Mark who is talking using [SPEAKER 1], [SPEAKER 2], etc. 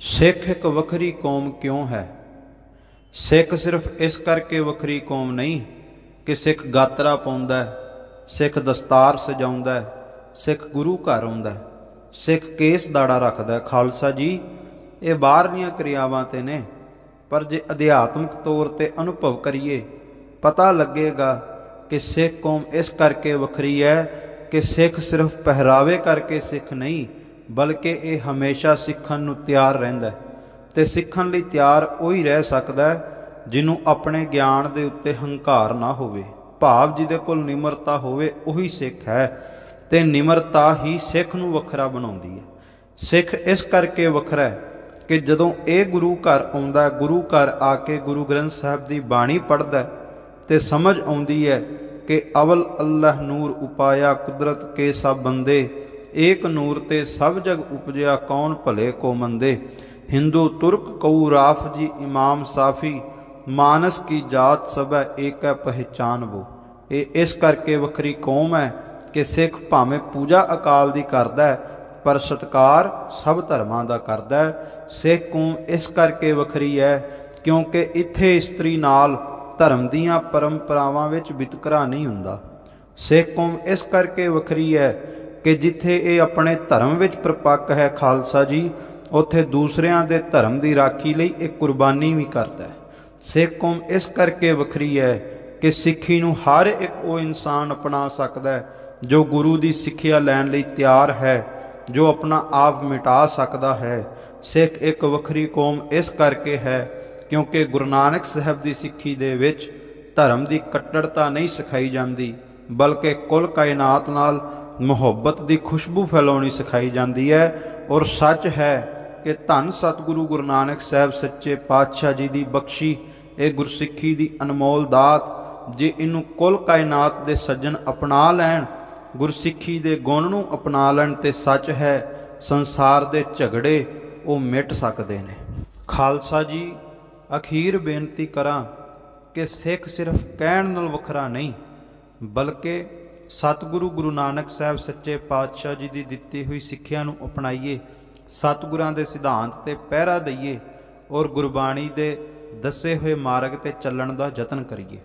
[SPEAKER 1] ਸਿੱਖ ਇੱਕ ਵੱਖਰੀ ਕੌਮ ਕਿਉਂ ਹੈ? ਸਿੱਖ ਸਿਰਫ ਇਸ ਕਰਕੇ ਵੱਖਰੀ ਕੌਮ ਨਹੀਂ ਕਿ ਸਿੱਖ ਗਾਤਰਾ ਪਾਉਂਦਾ ਸਿੱਖ ਦਸਤਾਰ ਸਜਾਉਂਦਾ ਸਿੱਖ ਗੁਰੂ ਘਰ ਆਉਂਦਾ ਸਿੱਖ ਕੇਸ ਦਾੜਾ ਰੱਖਦਾ ਖਾਲਸਾ ਜੀ, ਇਹ ਬਾਹਰਲੀਆਂ ਕਿਰਿਆਵਾਂ ਤੇ ਨੇ, ਪਰ ਜੇ ਅਧਿਆਤਮਿਕ ਤੌਰ ਤੇ ਅਨੁਭਵ ਕਰੀਏ, ਪਤਾ ਲੱਗੇਗਾ ਕਿ ਸਿੱਖ ਕੌਮ ਇਸ ਕਰਕੇ ਵੱਖਰੀ ਹੈ ਕਿ ਸਿੱਖ ਸਿਰਫ ਪਹਿਰਾਵੇ ਕਰਕੇ ਸਿੱਖ ਨਹੀਂ ਬਲਕਿ ਇਹ ਹਮੇਸ਼ਾ ਸਿੱਖਣ ਨੂੰ ਤਿਆਰ ਰਹਿੰਦਾ ਹੈ ਤੇ ਸਿੱਖਣ ਲਈ ਤਿਆਰ ਉਹੀ ਰਹਿ ਸਕਦਾ ਜਿਹਨੂੰ ਆਪਣੇ ਗਿਆਨ ਦੇ ਉੱਤੇ ਹੰਕਾਰ ਨਾ ਹੋਵੇ। ਭਾਵ ਜਿਹਦੇ ਕੋਲ ਨਿਮਰਤਾ ਹੋਵੇ, ਉਹੀ ਸਿੱਖ ਹੈ ਤੇ ਨਿਮਰਤਾ ਹੀ ਸਿੱਖ ਨੂੰ ਵੱਖਰਾ ਬਣਾਉਂਦੀ ਹੈ। ਸਿੱਖ ਇਸ ਕਰਕੇ ਵੱਖਰਾ ਹੈ ਕਿ ਜਦੋਂ ਇਹ ਗੁਰੂ ਘਰ ਆਉਂਦਾ ਗੁਰੂ ਘਰ ਆ ਕੇ ਗੁਰੂ ਗ੍ਰੰਥ ਸਾਹਿਬ ਦੀ ਬਾਣੀ ਪੜ੍ਹਦਾ ਤੇ ਸਮਝ ਆਉਂਦੀ ਹੈ ਕਿ ਅਵਲ ਅੱਲਾਹ ਨੂਰ ਉਪਾਇਆ ਕੁਦਰਤ ਕੇ ਸਭ ਬੰਦੇ ਏਕ ਨੂਰ ਤੇ ਸਭ ਜਗ ਉਪਜਿਆ ਕੌਣ ਭਲੇ ਕੋ ਮੰਦੇ? ਹਿੰਦੂ ਤੁਰਕ ਕਉ ਰਾਫ ਜੀ ਇਮਾਮ ਸਾਫੀ, ਮਾਨਸ ਕੀ ਜਾਤ ਸਭੈ ਏਕੈ ਪਹਿਚਾਨਬੋ ਇਹ ਇਸ ਕਰਕੇ ਵੱਖਰੀ ਕੌਮ ਹੈ ਕਿ ਸਿੱਖ ਭਾਵੇਂ ਪੂਜਾ ਅਕਾਲ ਦੀ ਕਰਦਾ ਹੈ, ਪਰ ਸਤਕਾਰ ਸਭ ਧਰਮਾਂ ਦਾ ਕਰਦਾ ਹੈ। ਸਿੱਖ ਕੌਮ ਇਸ ਕਰਕੇ ਵੱਖਰੀ ਹੈ ਕਿਉਂਕਿ ਇੱਥੇ ਇਸਤਰੀ ਨਾਲ ਧਰਮ ਦੀਆਂ ਪਰੰਪਰਾਵਾਂ ਵਿੱਚ ਵਿਤਕਰਾ ਨਹੀਂ ਹੁੰਦਾ। ਸਿੱਖ ਕੌਮ ਇਸ ਕਰਕੇ ਵੱਖਰੀ ਹੈ ਕਿ ਜਿੱਥੇ ਇਹ ਆਪਣੇ ਧਰਮ ਵਿੱਚ ਪ੍ਰਪੱਕ ਹੈ ਖਾਲਸਾ ਜੀ, ਉੱਥੇ ਦੂਸਰਿਆਂ ਦੇ ਧਰਮ ਦੀ ਰਾਖੀ ਲਈ ਇੱਕ ਕੁਰਬਾਨੀ ਵੀ ਕਰਦਾ ਹੈ। ਸਿੱਖ ਕੌਮ ਇਸ ਕਰਕੇ ਵੱਖਰੀ ਹੈ ਕਿ ਸਿੱਖੀ ਨੂੰ ਹਰ ਇੱਕ ਉਹ ਇਨਸਾਨ ਅਪਣਾ ਸਕਦਾ ਹੈ, ਜੋ ਗੁਰੂ ਦੀ ਸਿੱਖਿਆ ਲੈਣ ਲਈ ਤਿਆਰ ਹੈ, ਜੋ ਆਪਣਾ ਆਪ ਮਿਟਾ ਸਕਦਾ ਹੈ। ਸਿੱਖ ਇੱਕ ਵੱਖਰੀ ਕੌਮ ਇਸ ਕਰਕੇ ਹੈ ਕਿਉਂਕਿ ਗੁਰੂ ਨਾਨਕ ਸਾਹਿਬ ਦੀ ਸਿੱਖੀ ਦੇ ਵਿੱਚ ਧਰਮ ਦੀ ਕੱਟੜਤਾ ਨਹੀਂ ਸਿਖਾਈ ਜਾਂਦੀ, ਬਲਕਿ ਕੁੱਲ ਕਾਇਨਾਤ ਨਾਲ ਮੁਹੱਬਤ ਦੀ ਖੁਸ਼ਬੂ ਫੈਲਾਉਣੀ ਸਿਖਾਈ ਜਾਂਦੀ ਹੈ ਔਰ ਸੱਚ ਹੈ ਕਿ ਧੰਨ ਸਤਿਗੁਰੂ ਗੁਰੂ ਨਾਨਕ ਸਾਹਿਬ ਸੱਚੇ ਪਾਤਸ਼ਾਹ ਜੀ ਦੀ ਬਖਸ਼ੀ, ਇਹ ਗੁਰਸਿੱਖੀ ਦੀ ਅਨਮੋਲ ਦਾਤ, ਜੇ ਇਹਨੂੰ ਕੁੱਲ ਕਾਇਨਾਤ ਦੇ ਸੱਜਣ ਅਪਣਾ ਲੈਣ, ਗੁਰਸਿੱਖੀ ਦੇ ਗੁਣ ਨੂੰ ਅਪਣਾ ਲੈਣ ਤੇ ਸੱਚ ਹੈ, ਸੰਸਾਰ ਦੇ ਝਗੜੇ ਉਹ ਮਿਟ ਸਕਦੇ ਨੇ। ਖਾਲਸਾ ਜੀ, ਅਖੀਰ ਬੇਨਤੀ ਕਰਾਂ ਕਿ ਸਿੱਖ ਸਿਰਫ ਕਹਿਣ ਨਾਲ ਵੱਖਰਾ ਨਹੀਂ, ਬਲਕਿ ਸਤਿਗੁਰੂ ਗੁਰੂ ਨਾਨਕ ਸਾਹਿਬ ਸੱਚੇ ਪਾਤਸ਼ਾਹ ਜੀ ਦੀ ਦਿੱਤੀ ਹੋਈ ਸਿੱਖਿਆ ਨੂੰ ਅਪਣਾਈਏ, ਸਤਿਗੁਰਾਂ ਦੇ ਸਿਧਾਂਤ ਤੇ ਪਹਿਰਾ ਦਈਏ ਔਰ ਗੁਰਬਾਣੀ ਦੇ ਦੱਸੇ ਹੋਏ ਮਾਰਗ ਤੇ ਚੱਲਣ ਦਾ ਯਤਨ ਕਰੀਏ।